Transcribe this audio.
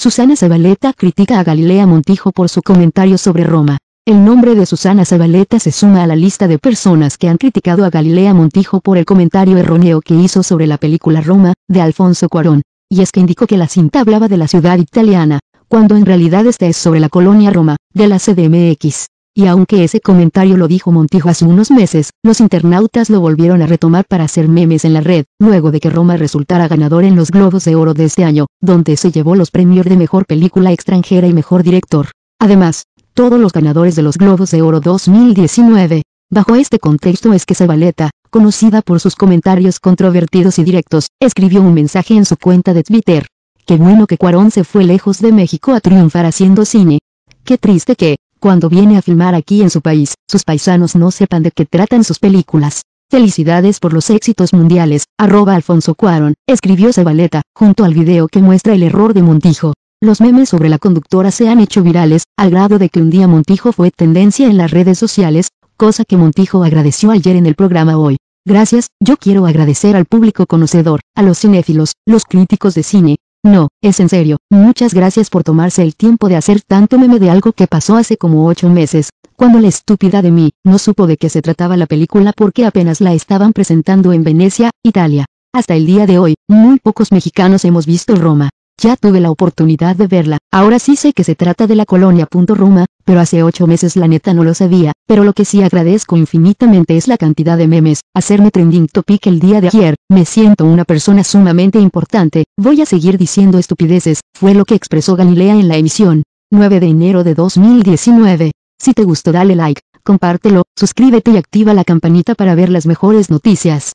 Susana Zabaleta critica a Galilea Montijo por su comentario sobre Roma. El nombre de Susana Zabaleta se suma a la lista de personas que han criticado a Galilea Montijo por el comentario erróneo que hizo sobre la película Roma, de Alfonso Cuarón. Y es que indicó que la cinta hablaba de la ciudad italiana, cuando en realidad esta es sobre la colonia Roma, de la CDMX. Y aunque ese comentario lo dijo Montijo hace unos meses, los internautas lo volvieron a retomar para hacer memes en la red, luego de que Roma resultara ganador en los Globos de Oro de este año, donde se llevó los premios de Mejor Película Extranjera y Mejor Director. Además, todos los ganadores de los Globos de Oro 2019. Bajo este contexto es que Zabaleta, conocida por sus comentarios controvertidos y directos, escribió un mensaje en su cuenta de Twitter. Qué bueno que Cuarón se fue lejos de México a triunfar haciendo cine. Qué triste que, cuando viene a filmar aquí en su país, sus paisanos no sepan de qué tratan sus películas. Felicidades por los éxitos mundiales, arroba Alfonso Cuarón, escribió Zabaleta, junto al video que muestra el error de Montijo. Los memes sobre la conductora se han hecho virales, al grado de que un día Montijo fue tendencia en las redes sociales, cosa que Montijo agradeció ayer en el programa hoy. Gracias, yo quiero agradecer al público conocedor, a los cinéfilos, los críticos de cine, no, es en serio, muchas gracias por tomarse el tiempo de hacer tanto meme de algo que pasó hace como ocho meses, cuando la estúpida de mí, no supo de qué se trataba la película porque apenas la estaban presentando en Venecia, Italia. Hasta el día de hoy, muy pocos mexicanos hemos visto Roma. Ya tuve la oportunidad de verla, ahora sí sé que se trata de la colonia. Roma, pero hace ocho meses la neta no lo sabía, pero lo que sí agradezco infinitamente es la cantidad de memes, hacerme trending topic el día de ayer, me siento una persona sumamente importante, voy a seguir diciendo estupideces, fue lo que expresó Galilea en la emisión, 9 de enero de 2019. Si te gustó dale like, compártelo, suscríbete y activa la campanita para ver las mejores noticias.